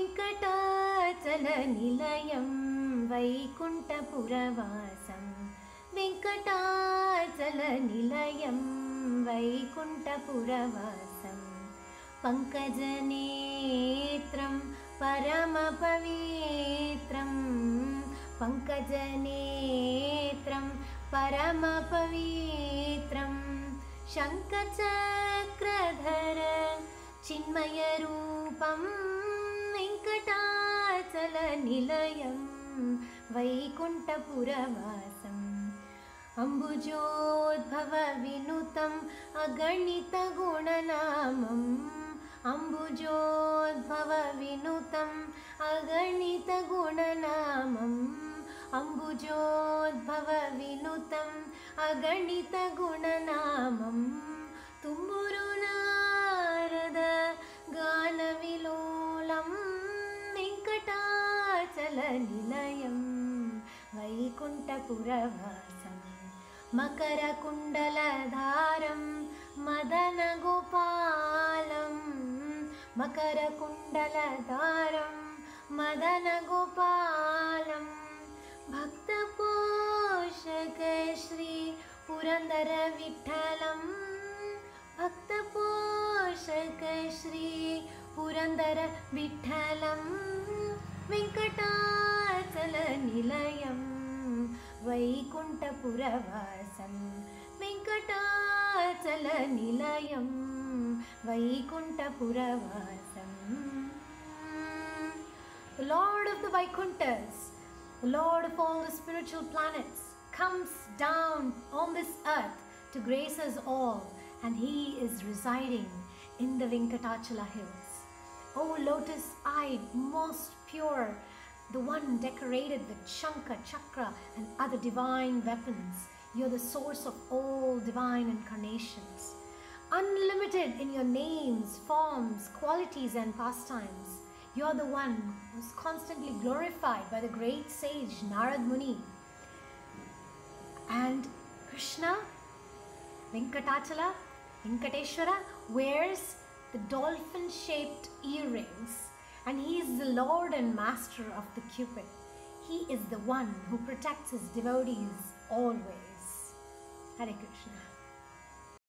वेङ्कटाचलनिलयं वैकुण्ठपुरवासं। वेङ्कटाचलनिलयं वैकुण्ठपुरवासं। पङ्कजनेत्रं परमपवित्रं। पङ्कजनेत्रं परमपवित्रं। शङ्खचक्रधर चिन्मयरूपं वेङ्कटाचलनिलयं वैकुण्ठपुरवासम् अम्बुजोद्भवविनुतम् अगणितगुणनामम् अम्बुजोद्भवविनुतम् अगणितगुणनामम् अम्बुजोद्भवविनुतम् अगणितगुणनामम् वेङ्कटाचलनिलयं वैकुण्ठपुरवासं मकरकुण्डलधारं मदनगोपालं मकरकुण्डलधारं मदनगोपालं भक्तपोषक Shri पुरन्दरविठ्ठलं भक्तपोषक Shri पुरन्दरविठ्ठलं वेङ्कटाचलनिलयं वैकुण्ठपुरवासं वेङ्कटाचलनिलयं वैकुण्ठपुरवासम् The Lord of the Vaikunthas, the Lord of all the spiritual planets, comes down on this earth to grace us all, and He is residing in the Venkatachala hills. O lotus eyed, most pure, the one decorated with Shankha, Chakra, and other divine weapons, you're the source of all divine incarnations. Unlimited in your names, forms, qualities, and pastimes. You're the one who's constantly glorified by the great sage Narad Muni. And Krishna, Venkatachala, Venkateshwara wears the dolphin shaped earrings and he is the lord and master of the Cupid. He is the one who protects his devotees always. Hare Krishna.